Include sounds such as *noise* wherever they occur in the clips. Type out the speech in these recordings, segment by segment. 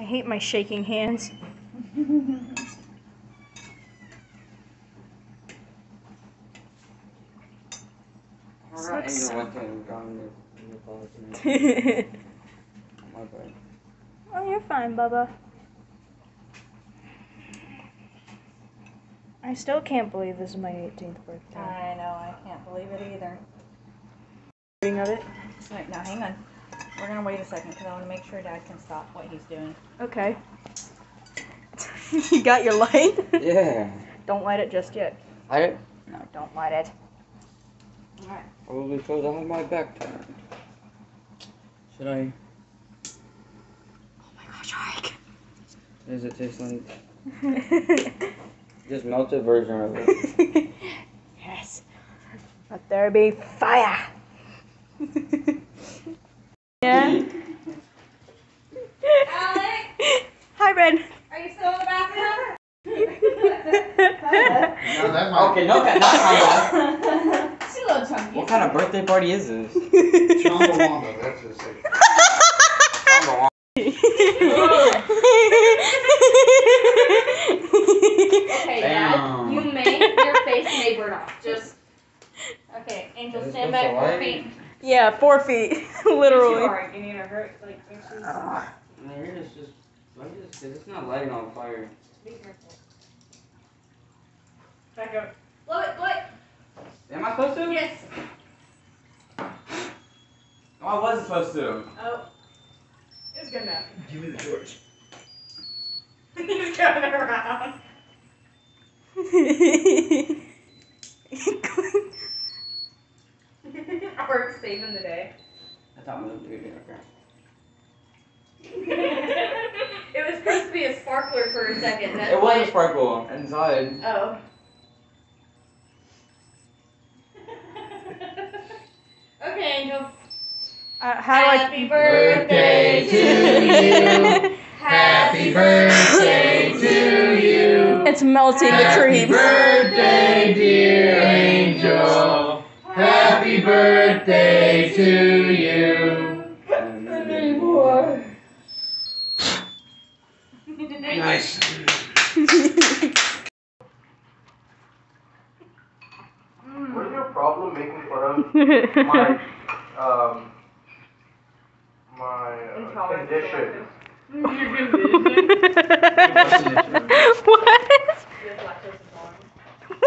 I hate my shaking hands. Alright, Looks- Angel, one thing, gone your, your policy. My bad. oh, you're fine, Bubba. I still can't believe this is my 18th birthday. I know, I can't believe it either. Reading of it. Wait, now hang on. We're gonna wait a second because I want to make sure Dad can stop what he's doing. Okay. *laughs* you got your light? Yeah. *laughs* Don't light it just yet. I did No, don't light it. Alright. probably because I have my back turned. Should I? Oh my gosh, Ike. Does it taste like *laughs* just melted version of it? yes. Let there be fire. Yeah. Alex, Hi, Ben. are you still in the bathroom? Now that Okay, no, not Congo. *laughs* She's a little chunky. What kind of birthday party is this? Chumbawamba, that's his name. Congo. Okay, Dad, you may, your face may burn off. Just. Okay, Angel, Is stand back the four feet. Yeah, four feet, *laughs* literally. You need to hurt, like, inches. Maybe it's just. Let me just. It's not lighting on fire. Be careful. Back up. Blow it, blow it. Am I supposed to? Yes. Oh, I wasn't supposed to. Oh. It was good enough. Give me the torch. *laughs* He's going around. *laughs* We're saving the day. I thought we were doing it. Okay. it was supposed to be a sparkler for a second. That's It was why a sparkle inside. Oh. *laughs* okay, Angel. Uh, how do I? Happy birthday to you. Happy birthday to you. It's melting the Happy cream. birthday, Happy birthday to you. And more. Nice. What is your problem making fun of *laughs* my um my uh, Intolerance condition? *laughs* what? You're lactose intolerant. What? Oh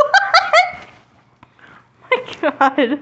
*laughs* my god.